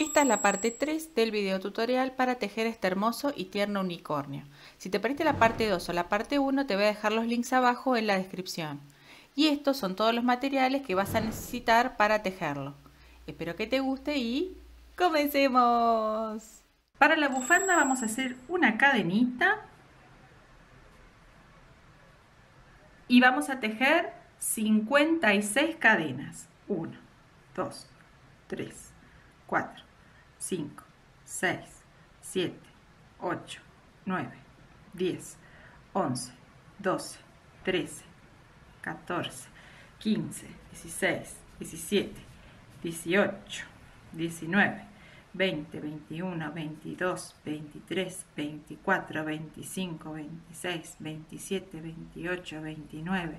Esta es la parte 3 del video tutorial para tejer este hermoso y tierno unicornio. Si te perdiste la parte 2 o la parte 1 te voy a dejar los links abajo en la descripción. Y estos son todos los materiales que vas a necesitar para tejerlo. Espero que te guste y ¡comencemos! Para la bufanda vamos a hacer una cadenita y vamos a tejer 56 cadenas. 1, 2, 3, 4, 5, 6, 7, 8, 9, 10, 11, 12, 13, 14, 15, 16, 17, 18, 19, 20, 21, 22, 23, 24, 25, 26, 27, 28, 29,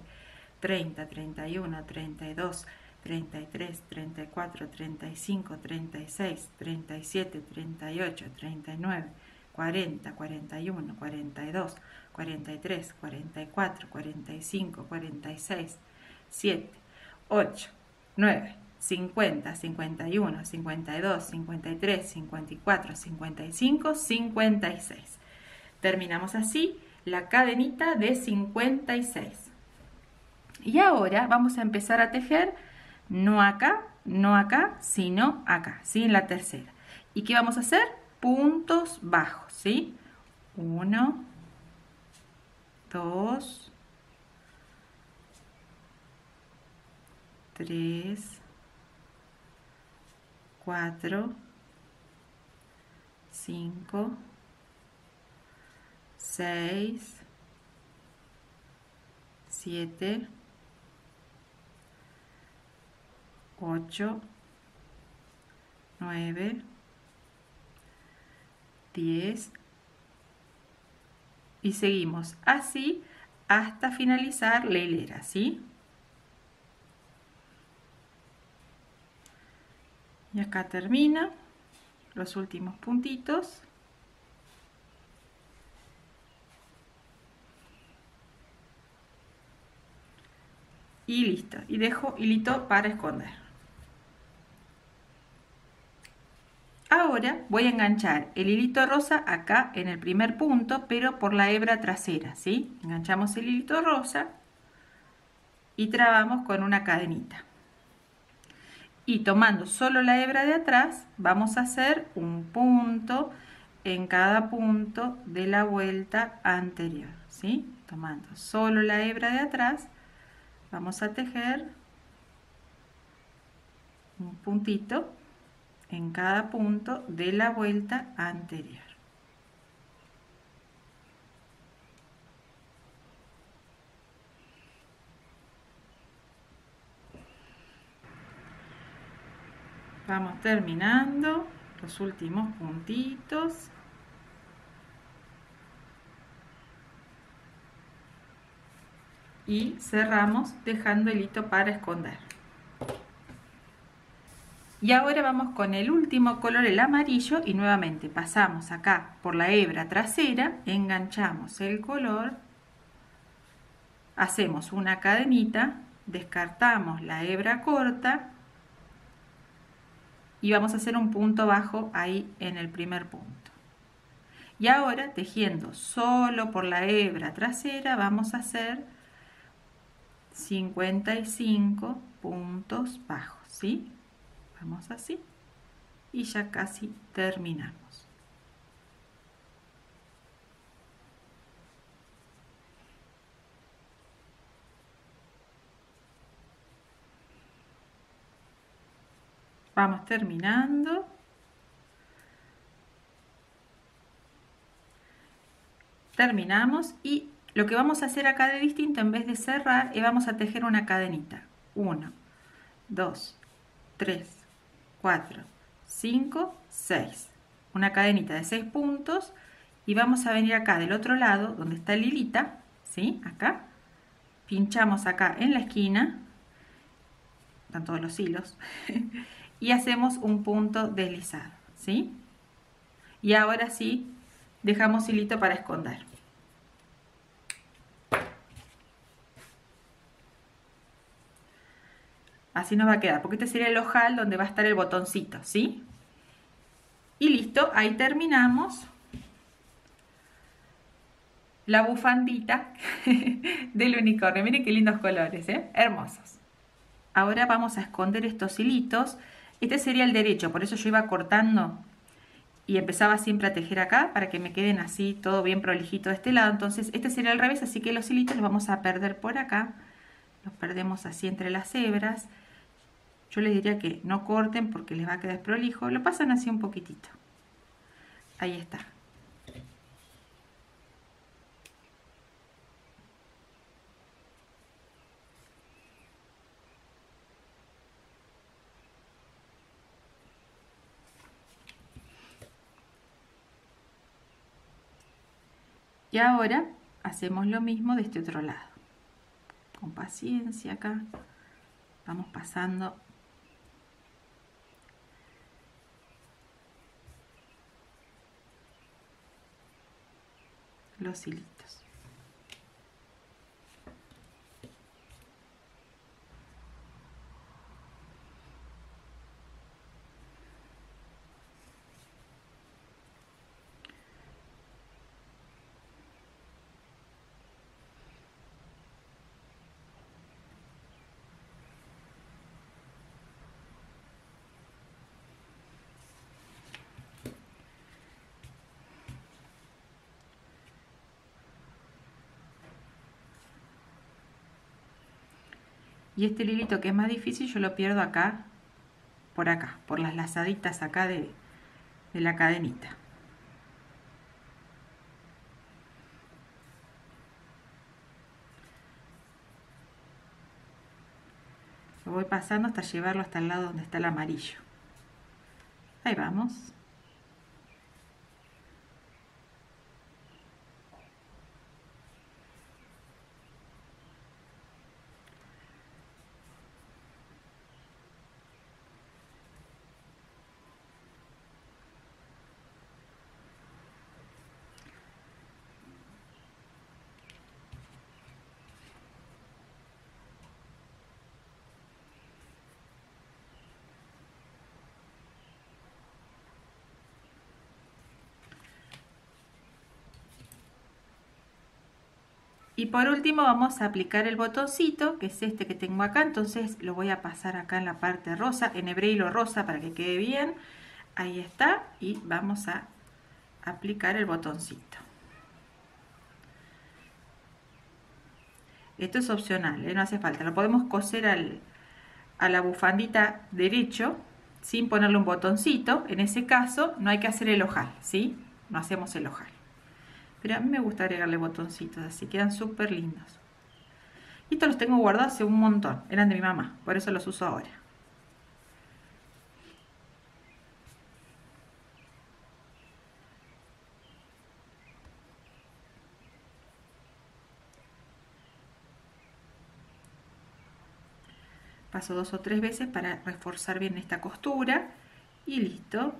30, 31, 32, 33, 34, 35, 36, 37, 38, 39, 40, 41, 42, 43, 44, 45, 46, 7, 8, 9, 50, 51, 52, 53, 54, 55, 56. Terminamos así la cadenita de 56. Y ahora vamos a empezar a tejer no acá, no acá, sino acá, ¿sí? En la tercera. ¿Y qué vamos a hacer? Puntos bajos, ¿sí? Uno, dos, tres, cuatro, cinco, seis, siete, 8, 9, 10 y seguimos así hasta finalizar la hilera, ¿sí? Y acá termina los últimos puntitos. Y listo. Y dejo hilito para esconder. Ahora voy a enganchar el hilito rosa acá en el primer punto, pero por la hebra trasera, ¿sí? Enganchamos el hilito rosa y trabamos con una cadenita. Y tomando solo la hebra de atrás, vamos a hacer un punto en cada punto de la vuelta anterior, ¿sí? Tomando solo la hebra de atrás, vamos a tejer un puntito en cada punto de la vuelta anterior. Vamos terminando los últimos puntitos. Y cerramos dejando el hito para esconder. Y ahora vamos con el último color, el amarillo, y nuevamente pasamos acá por la hebra trasera, enganchamos el color, hacemos una cadenita, descartamos la hebra corta y vamos a hacer un punto bajo ahí en el primer punto. Y ahora tejiendo solo por la hebra trasera vamos a hacer 55 puntos bajos, ¿sí? Así y ya casi terminamos. Vamos terminando. Terminamos y lo que vamos a hacer acá de distinto, en vez de cerrar, es vamos a tejer una cadenita. 1, 2, 3, 4, 5, 6. Una cadenita de 6 puntos y vamos a venir acá del otro lado donde está el hilita, ¿sí? Acá. Pinchamos acá en la esquina, están todos los hilos, y hacemos un punto deslizado, ¿sí? Y ahora sí, dejamos hilito para esconder. Así nos va a quedar, porque este sería el ojal donde va a estar el botoncito, ¿sí? Y listo, ahí terminamos la bufandita del unicornio. Miren qué lindos colores, ¿eh? hermosos. Ahora vamos a esconder estos hilitos. Este sería el derecho, por eso yo iba cortando y empezaba siempre a tejer acá para que me queden así todo bien prolijito de este lado. Entonces este sería el revés, así que los hilitos los vamos a perder por acá. Los perdemos así entre las hebras. Yo les diría que no corten porque les va a quedar prolijo. Lo pasan así un poquitito. Ahí está. Y ahora hacemos lo mismo de este otro lado. Con paciencia acá. Vamos pasando los hilitos. Y este hilito que es más difícil yo lo pierdo acá, por acá, por las lazaditas acá de, de la cadenita. Lo voy pasando hasta llevarlo hasta el lado donde está el amarillo. Ahí vamos. Y por último vamos a aplicar el botoncito, que es este que tengo acá, entonces lo voy a pasar acá en la parte rosa, en hebreo rosa para que quede bien. Ahí está, y vamos a aplicar el botoncito. Esto es opcional, ¿eh? no hace falta. Lo podemos coser a la bufandita derecho sin ponerle un botoncito. En ese caso no hay que hacer el ojal, ¿sí? No hacemos el ojal. Pero a mí me gusta agregarle botoncitos, así quedan súper lindos. Y estos los tengo guardados hace un montón. Eran de mi mamá, por eso los uso ahora. Paso dos o tres veces para reforzar bien esta costura y listo.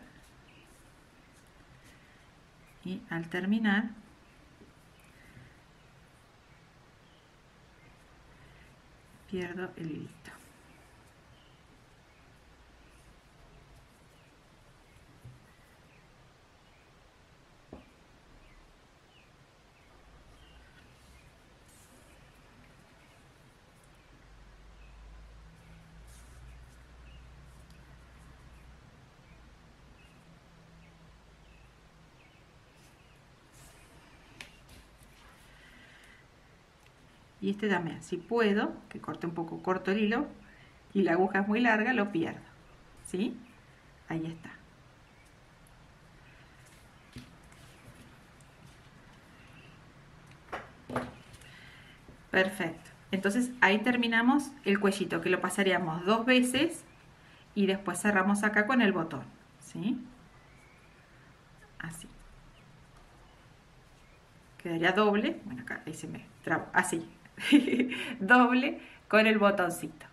Y al terminar pierdo el hilito. Y este también, si puedo, que corte un poco corto el hilo y la aguja es muy larga, lo pierdo, ¿sí? Ahí está. Perfecto. Entonces ahí terminamos el cuellito, que lo pasaríamos dos veces y después cerramos acá con el botón, ¿sí? Así. Quedaría doble, bueno acá ahí se me trabo, así, doble con el botoncito.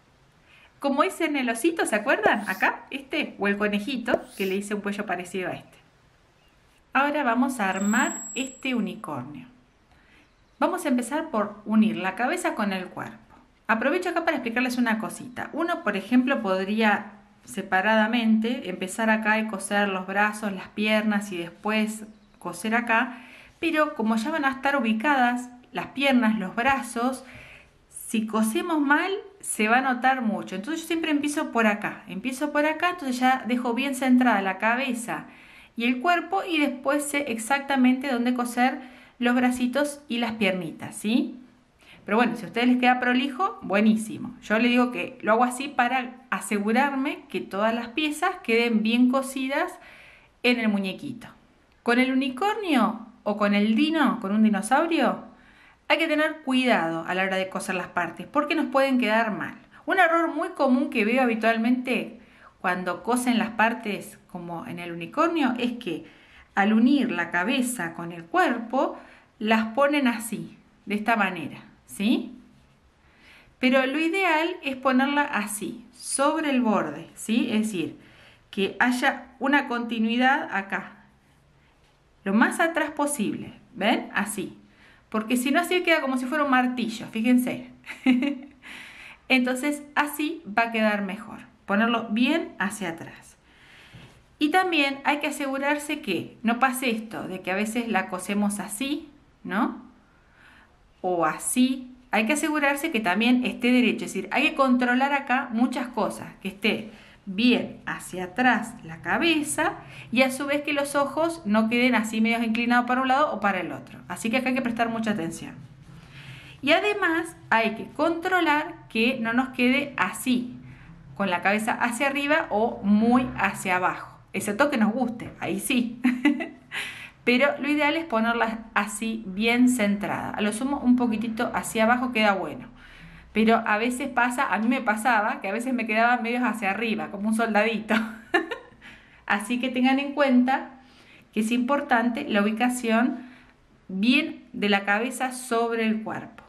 Como hice en el osito, ¿se acuerdan? Acá, este, o el conejito, que le hice un cuello parecido a este. Ahora vamos a armar este unicornio. Vamos a empezar por unir la cabeza con el cuerpo. Aprovecho acá para explicarles una cosita. Uno, por ejemplo, podría separadamente, empezar acá y coser los brazos, las piernas y después coser acá, pero como ya van a estar ubicadas las piernas, los brazos, si cosemos mal se va a notar mucho. Entonces yo siempre empiezo por acá, empiezo por acá, entonces ya dejo bien centrada la cabeza y el cuerpo y después sé exactamente dónde coser los bracitos y las piernitas, ¿sí? Pero bueno, si a ustedes les queda prolijo, buenísimo. Yo le digo que lo hago así para asegurarme que todas las piezas queden bien cosidas en el muñequito. Con el unicornio o con el dino, con un dinosaurio, hay que tener cuidado a la hora de coser las partes porque nos pueden quedar mal. Un error muy común que veo habitualmente cuando cosen las partes como en el unicornio es que al unir la cabeza con el cuerpo las ponen así, de esta manera, ¿sí? Pero lo ideal es ponerla así, sobre el borde, ¿sí? Es decir, que haya una continuidad acá, lo más atrás posible, ¿ven? Así, porque si no así queda como si fuera un martillo, fíjense. Entonces así va a quedar mejor, ponerlo bien hacia atrás. Y también hay que asegurarse que no pase esto, de que a veces la cosemos así, ¿no? O así. Hay que asegurarse que también esté derecho, es decir, hay que controlar acá muchas cosas, que esté bien hacia atrás la cabeza y a su vez que los ojos no queden así medio inclinados para un lado o para el otro. Así que acá hay que prestar mucha atención. Y además hay que controlar que no nos quede así, con la cabeza hacia arriba o muy hacia abajo, excepto que nos guste, ahí sí. Pero lo ideal es ponerlas así bien centrada. A lo sumo un poquitito hacia abajo queda bueno. Pero a veces pasa, a mí me pasaba, que a veces me quedaba medio hacia arriba, como un soldadito. Así que tengan en cuenta que es importante la ubicación bien de la cabeza sobre el cuerpo.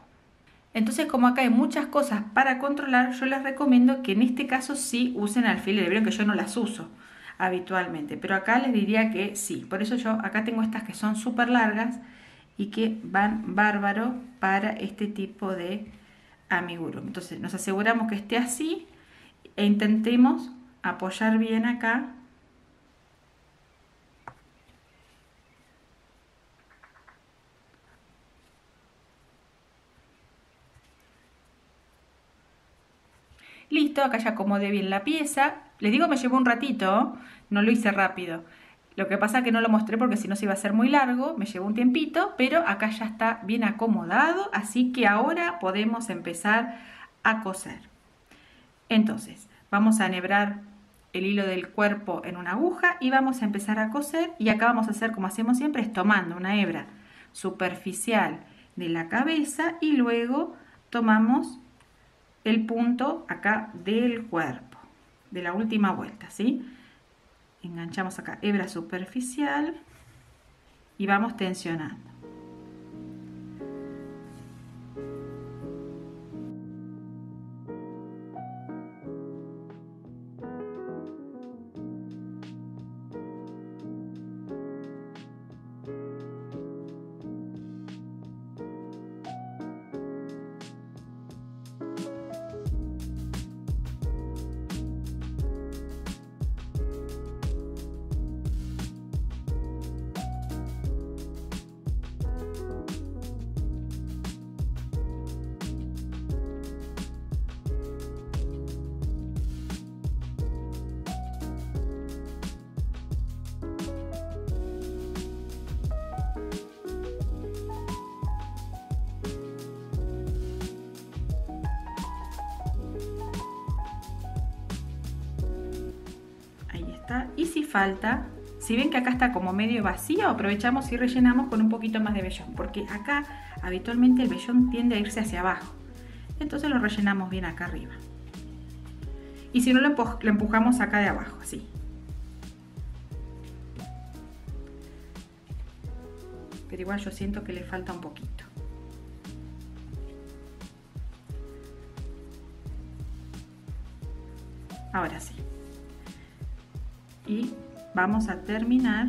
Entonces, como acá hay muchas cosas para controlar, yo les recomiendo que en este caso sí usen alfileres. Vieron que yo no las uso habitualmente, pero acá les diría que sí. Por eso yo acá tengo estas que son súper largas y que van bárbaro para este tipo de amigurumi. Entonces nos aseguramos que esté así e intentemos apoyar bien acá Listo, acá ya acomodé bien la pieza. Les digo, me llevó un ratito, no lo hice rápido. Lo que pasa es que no lo mostré porque si no se iba a hacer muy largo, me llevó un tiempito, pero acá ya está bien acomodado, así que ahora podemos empezar a coser. Entonces, vamos a enhebrar el hilo del cuerpo en una aguja y vamos a empezar a coser y acá vamos a hacer como hacemos siempre, es tomando una hebra superficial de la cabeza y luego tomamos el punto acá del cuerpo, de la última vuelta, ¿sí? Enganchamos acá hebra superficial y vamos tensionando si falta, si ven que acá está como medio vacío, aprovechamos y rellenamos con un poquito más de vellón, porque acá habitualmente el vellón tiende a irse hacia abajo. Entonces lo rellenamos bien acá arriba. Y si no, lo, empujamos acá de abajo, así. Pero igual yo siento que le falta un poquito. Ahora sí y vamos a terminar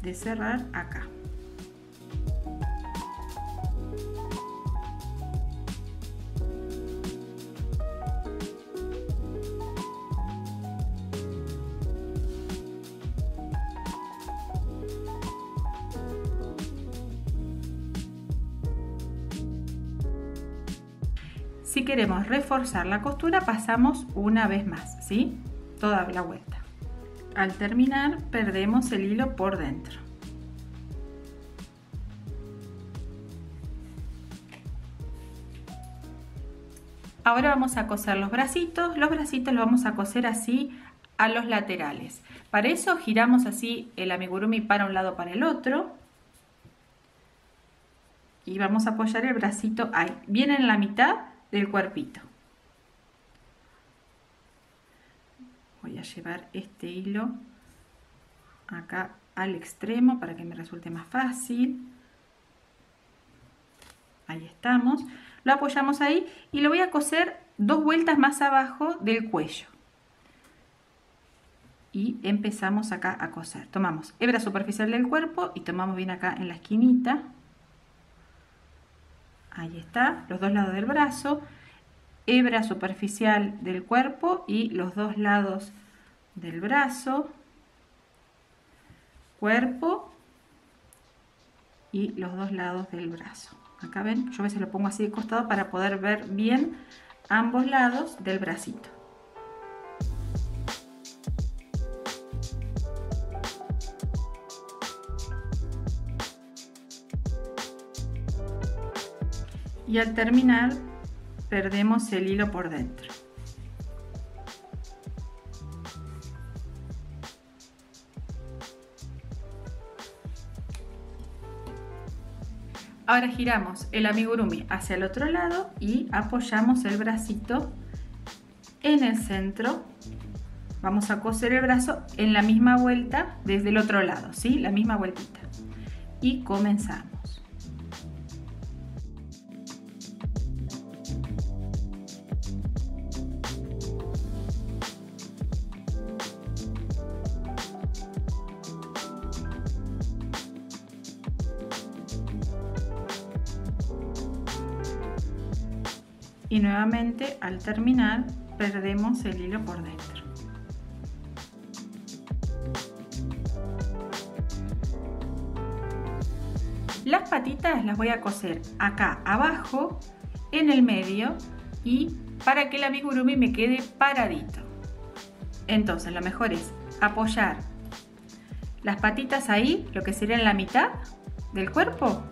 de cerrar acá queremos reforzar la costura, pasamos una vez más, ¿sí? Toda la vuelta. Al terminar, perdemos el hilo por dentro. Ahora vamos a coser los bracitos. Los bracitos los vamos a coser así a los laterales. Para eso giramos así el amigurumi para un lado para el otro. Y vamos a apoyar el bracito ahí, bien en la mitad del cuerpito. Voy a llevar este hilo acá al extremo para que me resulte más fácil. Ahí estamos. Lo apoyamos ahí y lo voy a coser dos vueltas más abajo del cuello y empezamos acá a coser. Tomamos hebra superficial del cuerpo y tomamos bien acá en la esquinita. Ahí está, los dos lados del brazo, hebra superficial del cuerpo y los dos lados del brazo, cuerpo y los dos lados del brazo. Acá ven, yo a veces lo pongo así de costado para poder ver bien ambos lados del bracito. Y al terminar perdemos el hilo por dentro. Ahora giramos el amigurumi hacia el otro lado y apoyamos el bracito en el centro. Vamos a coser el brazo en la misma vuelta desde el otro lado, ¿sí? La misma vueltita. Y comenzamos. Y nuevamente al terminar perdemos el hilo por dentro. Las patitas las voy a coser acá abajo, en el medio y para que el amigurumi me quede paradito. Entonces lo mejor es apoyar las patitas ahí, lo que sería en la mitad del cuerpo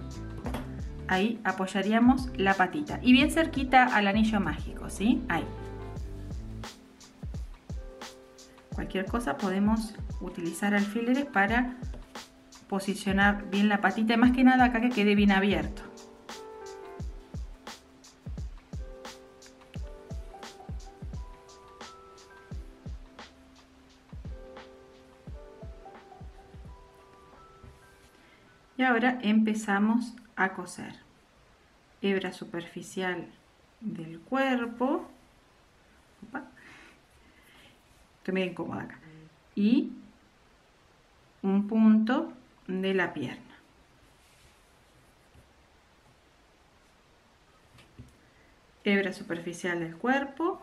ahí apoyaríamos la patita y bien cerquita al anillo mágico, ¿sí? Ahí. Cualquier cosa podemos utilizar alfileres para posicionar bien la patita y más que nada acá que quede bien abierto. Y ahora empezamos a coser. Hebra superficial del cuerpo. Estoy medio incómoda acá. Y un punto de la pierna. Hebra superficial del cuerpo.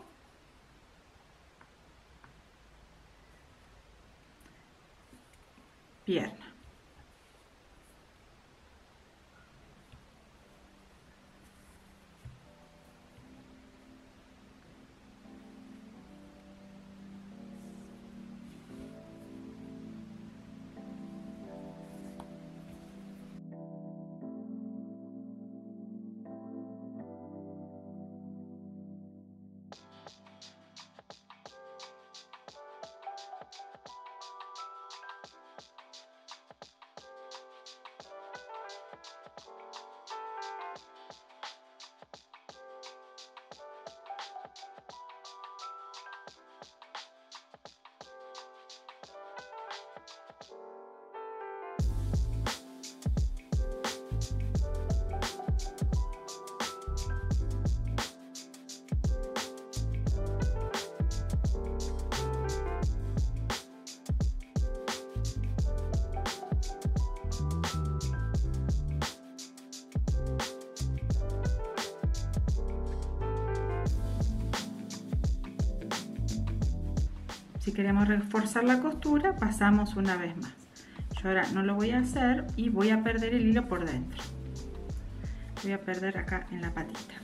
Si queremos reforzar la costura, pasamos una vez más. Yo ahora no lo voy a hacer y voy a perder el hilo por dentro. Voy a perder acá en la patita.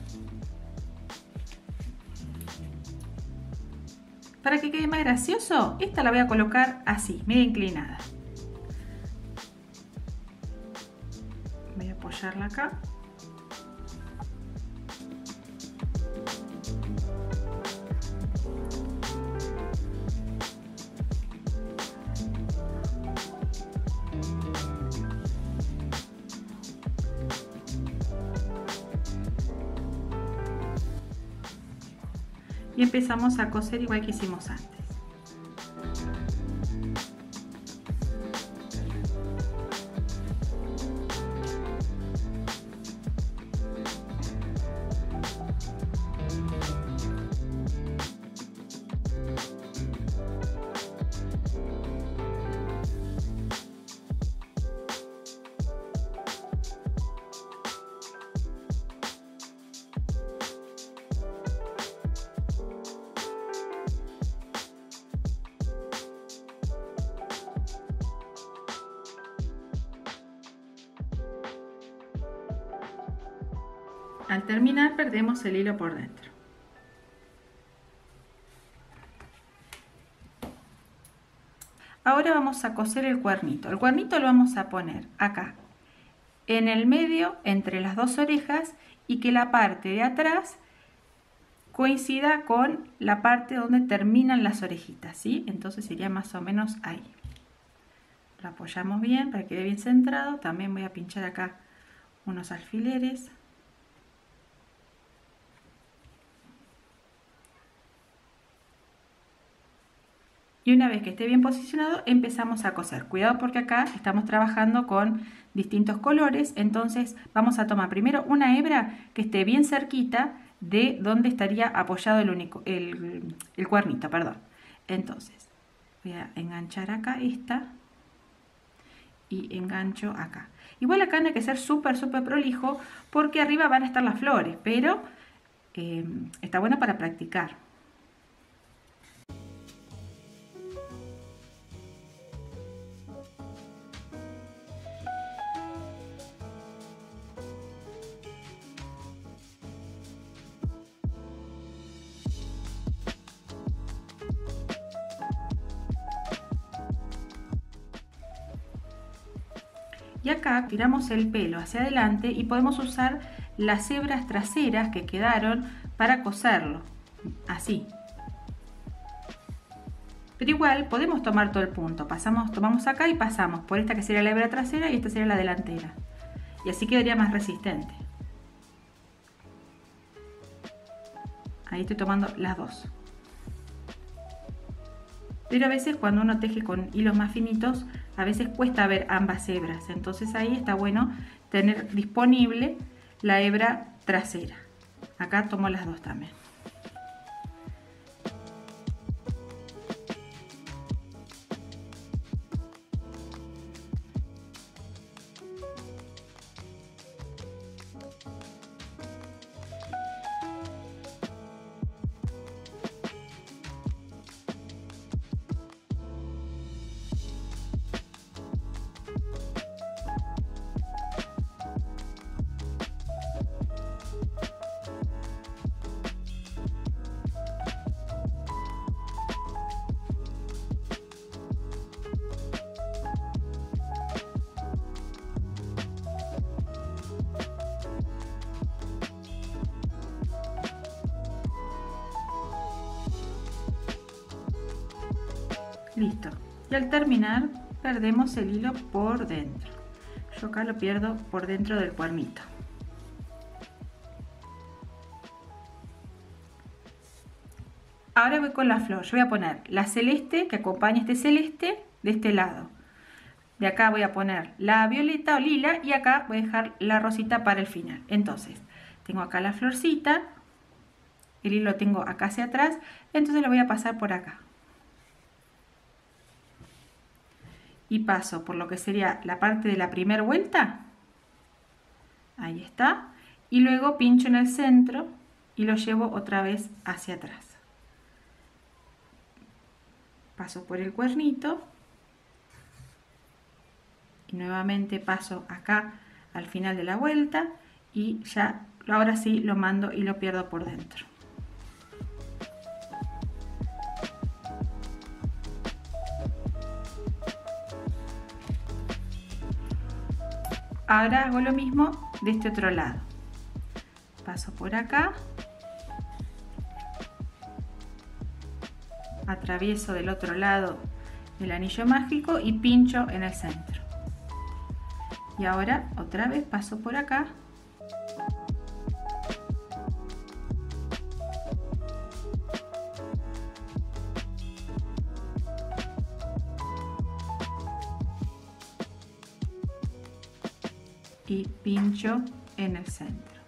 Para que quede más gracioso, esta la voy a colocar así, media inclinada. Voy a apoyarla acá y empezamos a coser igual que hicimos antes. El hilo por dentro. Ahora vamos a coser el cuernito. El cuernito lo vamos a poner acá, en el medio, entre las dos orejas y que la parte de atrás coincida con la parte donde terminan las orejitas, ¿sí? Entonces sería más o menos ahí. Lo apoyamos bien para que quede bien centrado. También voy a pinchar acá unos alfileres. Y una vez que esté bien posicionado empezamos a coser. Cuidado porque acá estamos trabajando con distintos colores, entonces vamos a tomar primero una hebra que esté bien cerquita de donde estaría apoyado el, único, el, cuernito. Perdón. Entonces voy a enganchar acá esta y engancho acá. Igual acá no hay que ser súper, súper prolijo porque arriba van a estar las flores, pero eh, está bueno para practicar. Tiramos el pelo hacia adelante y podemos usar las hebras traseras que quedaron para coserlo, así. Pero igual podemos tomar todo el punto, pasamos, tomamos acá y pasamos por esta que sería la hebra trasera y esta sería la delantera. Y así quedaría más resistente. Ahí estoy tomando las dos. Pero a veces cuando uno teje con hilos más finitos a veces cuesta ver ambas hebras, entonces ahí está bueno tener disponible la hebra trasera. Acá tomo las dos también. Listo. Y al terminar perdemos el hilo por dentro. Yo acá lo pierdo por dentro del cuernito. Ahora voy con la flor. Yo voy a poner la celeste que acompaña este celeste de este lado. De acá voy a poner la violeta o lila y acá voy a dejar la rosita para el final. Entonces, tengo acá la florcita, el hilo lo tengo acá hacia atrás, entonces lo voy a pasar por acá. Y paso por lo que sería la parte de la primera vuelta, ahí está, y luego pincho en el centro y lo llevo otra vez hacia atrás. Paso por el cuernito y nuevamente paso acá al final de la vuelta y ya ahora sí lo mando y lo pierdo por dentro. Ahora hago lo mismo de este otro lado. Paso por acá. Atravieso del otro lado el anillo mágico y pincho en el centro. Y ahora otra vez paso por acá. En el centro.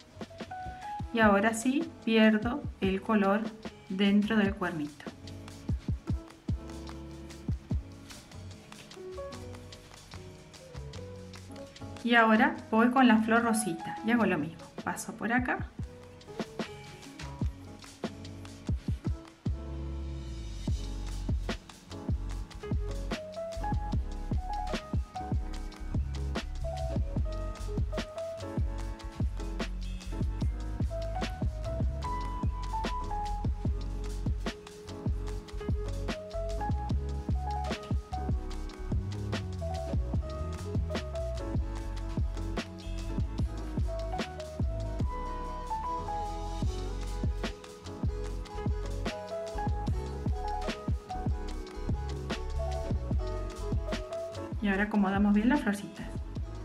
Y ahora sí pierdo el color dentro del cuernito. Y ahora voy con la flor rosita. Y hago lo mismo. Paso por acá Y ahora acomodamos bien las florcitas.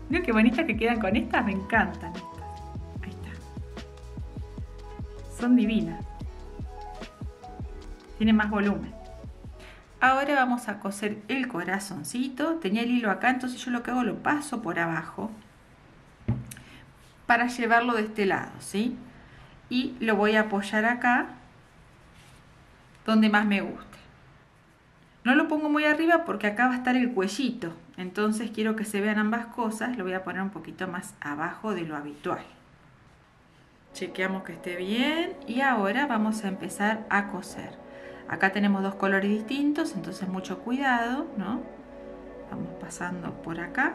Miren qué bonitas que quedan con estas, me encantan estas. Ahí está. Son divinas. Tienen más volumen. Ahora vamos a coser el corazoncito. Tenía el hilo acá, entonces yo lo que hago lo paso por abajo para llevarlo de este lado, ¿sí? Y lo voy a apoyar acá donde más me guste. No lo pongo muy arriba porque acá va a estar el cuellito, entonces quiero que se vean ambas cosas, lo voy a poner un poquito más abajo de lo habitual. Chequeamos que esté bien y ahora vamos a empezar a coser. Acá tenemos dos colores distintos, entonces mucho cuidado, ¿no? Vamos pasando por acá.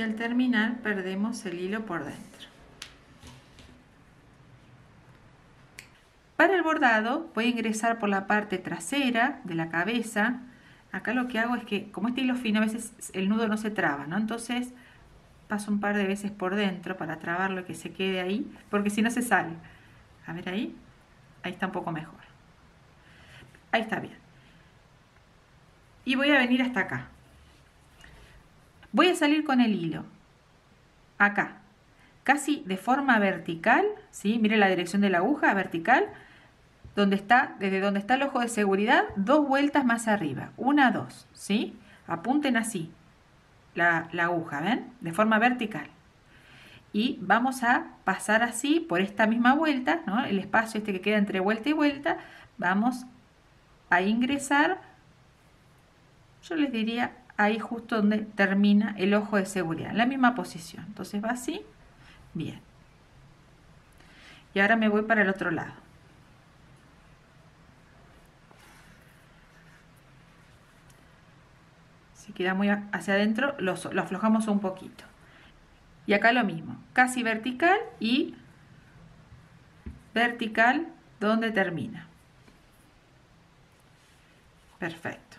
Y al terminar perdemos el hilo por dentro. Para el bordado voy a ingresar por la parte trasera de la cabeza. Acá lo que hago es que como este hilo fino a veces el nudo no se traba, ¿no? Entonces paso un par de veces por dentro para trabarlo y que se quede ahí, porque si no se sale. A ver ahí, ahí está un poco mejor. Ahí está bien. Y voy a venir hasta acá. Voy a salir con el hilo, acá, casi de forma vertical, ¿sí? Mire la dirección de la aguja, vertical, donde está, desde donde está el ojo de seguridad, dos vueltas más arriba, una, dos, ¿sí? Apunten así la, aguja, ¿ven? De forma vertical. y vamos a pasar así por esta misma vuelta, ¿no? el espacio este que queda entre vuelta y vuelta, vamos a ingresar, yo les diría ahí justo donde termina el ojo de seguridad, en la misma posición. Entonces va así, bien. Y ahora me voy para el otro lado. Si queda muy hacia adentro, lo, lo aflojamos un poquito. Y acá lo mismo, casi vertical y vertical donde termina. Perfecto.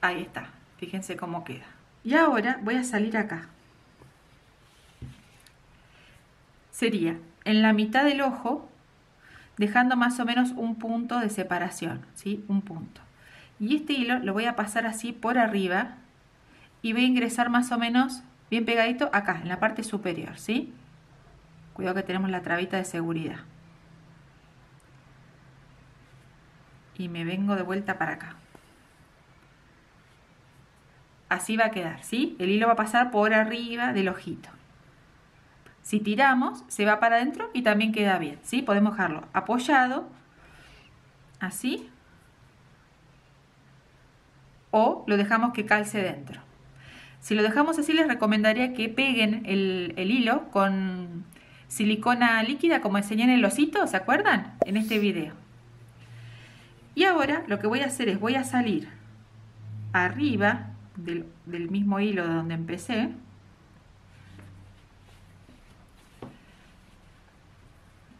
Ahí está, fíjense cómo queda. Y ahora voy a salir acá. Sería en la mitad del ojo dejando más o menos un punto de separación, ¿sí? Un punto. Y este hilo lo voy a pasar así por arriba y voy a ingresar más o menos bien pegadito acá, en la parte superior, ¿sí? Cuidado que tenemos la trabita de seguridad. Y me vengo de vuelta para acá. Así va a quedar, ¿sí? El hilo va a pasar por arriba del ojito. Si tiramos, se va para adentro y también queda bien, ¿sí? Podemos dejarlo apoyado, así, o lo dejamos que calce dentro. Si lo dejamos así, les recomendaría que peguen el, hilo con silicona líquida, como enseñé en el osito, ¿se acuerdan? En este video. Y ahora lo que voy a hacer es, voy a salir arriba del, mismo hilo de donde empecé,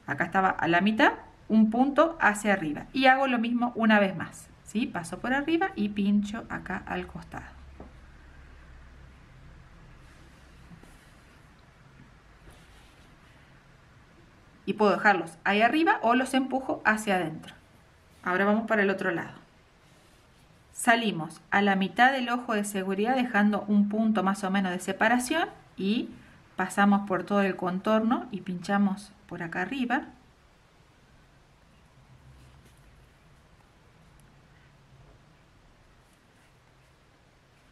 acá estaba a la mitad, un punto hacia arriba. Y hago lo mismo una vez más. ¿sí? Paso por arriba y pincho acá al costado. Y puedo dejarlos ahí arriba o los empujo hacia adentro. Ahora vamos para el otro lado. Salimos a la mitad del ojo de seguridad dejando un punto más o menos de separación y pasamos por todo el contorno y pinchamos por acá arriba.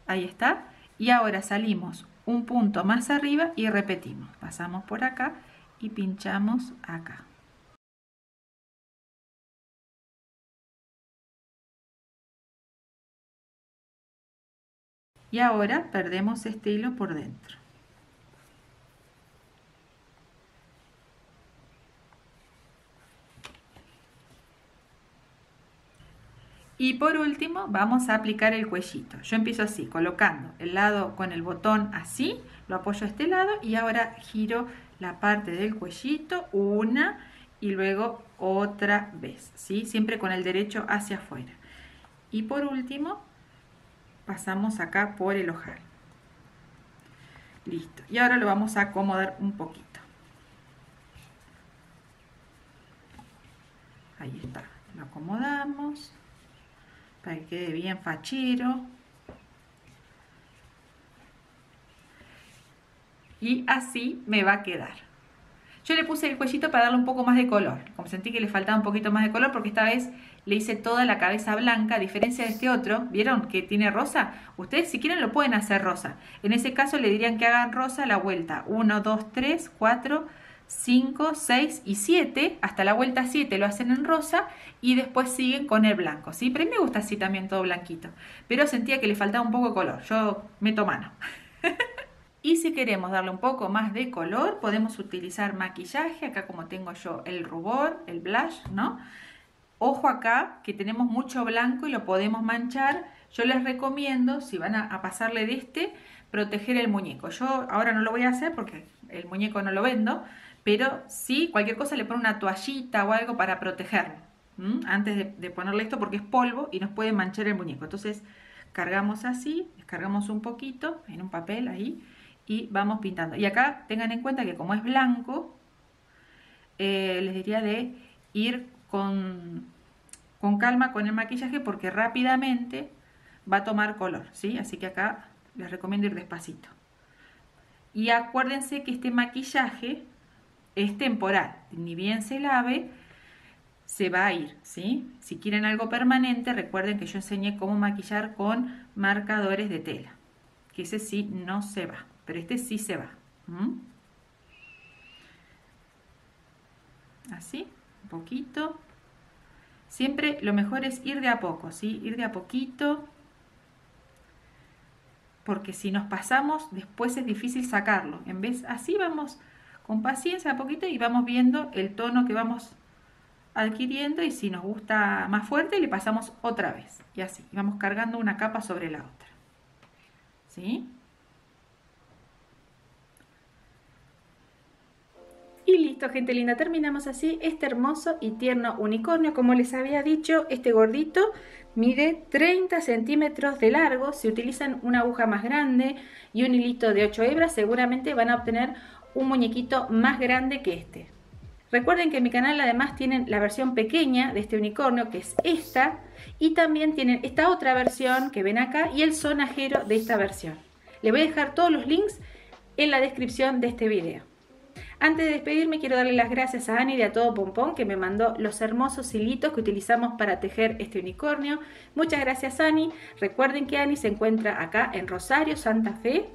Ahí está. Y ahora salimos un punto más arriba y repetimos. Pasamos por acá y pinchamos acá. Y ahora perdemos este hilo por dentro. Y por último vamos a aplicar el cuellito. Yo empiezo así, colocando el lado con el botón así, lo apoyo a este lado y ahora giro la parte del cuellito una y luego otra vez, ¿sí? Siempre con el derecho hacia afuera. Y por último pasamos acá por el ojal. Listo. Y ahora lo vamos a acomodar un poquito. Ahí está. Lo acomodamos para que quede bien fachero. Y así me va a quedar. Yo le puse el cuellito para darle un poco más de color. Como sentí que le faltaba un poquito más de color porque esta vez le hice toda la cabeza blanca, a diferencia de este otro. ¿Vieron que tiene rosa? Ustedes si quieren lo pueden hacer rosa. En ese caso le dirían que hagan rosa la vuelta. 1, 2, 3, 4, 5, 6 y 7, hasta la vuelta 7 lo hacen en rosa y después siguen con el blanco, ¿sí? Pero a mí me gusta así también todo blanquito, pero sentía que le faltaba un poco de color, yo meto mano. y si queremos darle un poco más de color, podemos utilizar maquillaje, acá como tengo yo el rubor, el blush, ¿no? Ojo acá que tenemos mucho blanco y lo podemos manchar, yo les recomiendo, si van a pasarle de este, proteger el muñeco. Yo ahora no lo voy a hacer porque el muñeco no lo vendo, pero sí, cualquier cosa le pone una toallita o algo para protegerlo, antes de, ponerle esto porque es polvo y nos puede manchar el muñeco. Entonces cargamos así, descargamos un poquito en un papel ahí y vamos pintando. Y acá tengan en cuenta que como es blanco, eh, les diría de ir con, con calma con el maquillaje porque rápidamente va a tomar color, ¿sí? Así que acá les recomiendo ir despacito. Y acuérdense que este maquillaje es temporal, ni bien se lave, se va a ir, ¿sí? Si quieren algo permanente, recuerden que yo enseñé cómo maquillar con marcadores de tela, que ese sí no se va, pero este sí se va. Así, un poquito. Siempre lo mejor es ir de a poco, ¿sí? Ir de a poquito, porque si nos pasamos, después es difícil sacarlo. En vez, así vamos con paciencia a poquito y vamos viendo el tono que vamos adquiriendo y si nos gusta más fuerte le pasamos otra vez y así, vamos cargando una capa sobre la otra. ¿Sí? Y listo, gente linda, terminamos así este hermoso y tierno unicornio. Como les había dicho, este gordito mide 30 centímetros de largo. Si utilizan una aguja más grande y un hilito de 8 hebras, seguramente van a obtener un muñequito más grande que este. Recuerden que en mi canal además tienen la versión pequeña de este unicornio, que es esta, y también tienen esta otra versión que ven acá y el sonajero de esta versión. Les voy a dejar todos los links en la descripción de este video. Antes de despedirme quiero darle las gracias a Ani de A Todo Pompón que me mandó los hermosos hilitos que utilizamos para tejer este unicornio. Muchas gracias Ani. Recuerden que Ani se encuentra acá en Rosario, Santa Fe,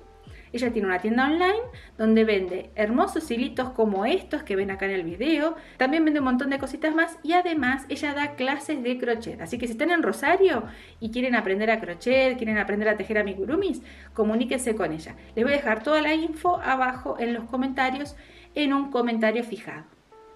ella tiene una tienda online donde vende hermosos hilitos como estos que ven acá en el video. También vende un montón de cositas más y además ella da clases de crochet. Así que si están en Rosario y quieren aprender a crochet, quieren aprender a tejer amigurumis, comuníquense con ella. Les voy a dejar toda la info abajo en los comentarios en un comentario fijado.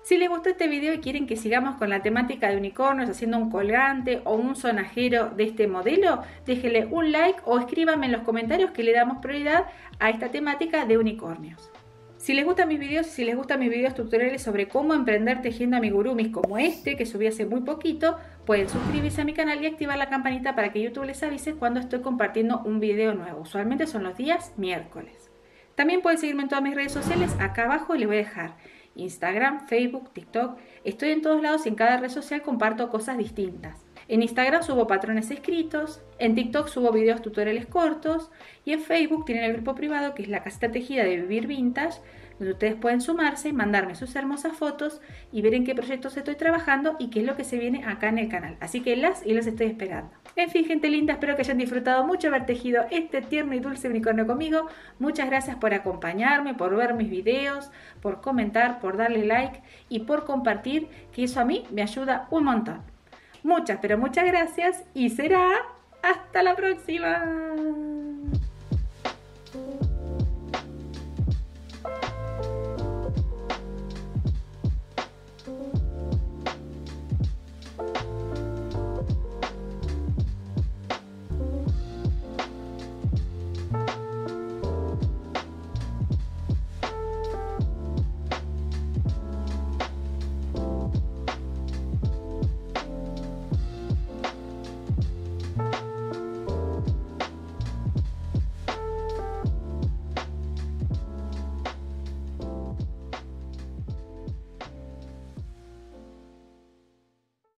Si les gustó este video y quieren que sigamos con la temática de unicornios haciendo un colgante o un sonajero de este modelo, déjenle un like o escríbanme en los comentarios que le damos prioridad a esta temática de unicornios. Si les gustan mis videos y si les gustan mis videos tutoriales sobre cómo emprender tejiendo amigurumis como este que subí hace muy poquito, pueden suscribirse a mi canal y activar la campanita para que YouTube les avise cuando estoy compartiendo un video nuevo. Usualmente son los días miércoles. También pueden seguirme en todas mis redes sociales, acá abajo les voy a dejar Instagram, Facebook, TikTok. Estoy en todos lados y en cada red social comparto cosas distintas. En Instagram subo patrones escritos, en TikTok subo videos tutoriales cortos y en Facebook tienen el grupo privado que es la casita tejida de Vivir Vintage, donde ustedes pueden sumarse, mandarme sus hermosas fotos y ver en qué proyectos estoy trabajando y qué es lo que se viene acá en el canal. Así que las y los estoy esperando. En fin, gente linda, espero que hayan disfrutado mucho haber tejido este tierno y dulce unicornio conmigo. Muchas gracias por acompañarme, por ver mis videos, por comentar, por darle like y por compartir, que eso a mí me ayuda un montón. Muchas, pero muchas gracias y será hasta la próxima.